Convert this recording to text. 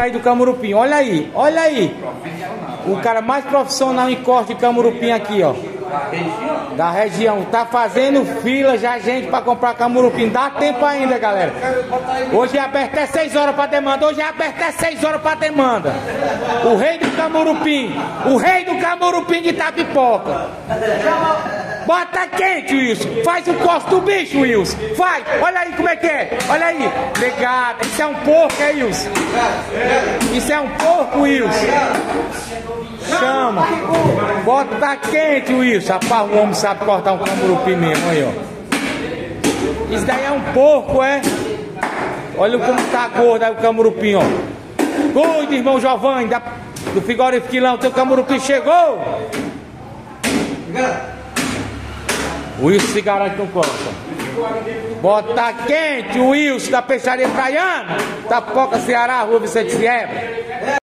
aí do Camurupim, olha aí, olha aí. O cara mais profissional em corte de Camurupim aqui, ó. Da região. Tá fazendo fila já, gente, pra comprar Camurupim. Dá tempo ainda, galera. Hoje é aberto até 6 horas pra demanda. Hoje é aberto até 6 horas pra demanda. O rei do Camurupim. O rei do Camurupim de Itapipoca. Bota quente, Wilson. Faz o costo do bicho, Wilson. Faz. Olha aí como é que é. Olha aí. Legada. Isso é um porco, é, Wilson? Isso é um porco, Wilson. Chama. Bota quente, Wilson. Rapaz, o homem sabe cortar um camurupim mesmo, aí, ó. Isso daí é um porco, é? Olha como tá gordo aí o camurupim, ó. Cuide, irmão Giovanni, da, do frigorífico teu camurupim chegou. O Wilson se garante no. Bota quente, o Wilson da peixaria Praiana, Tapoca, Ceará, Rua Vicente Sierra.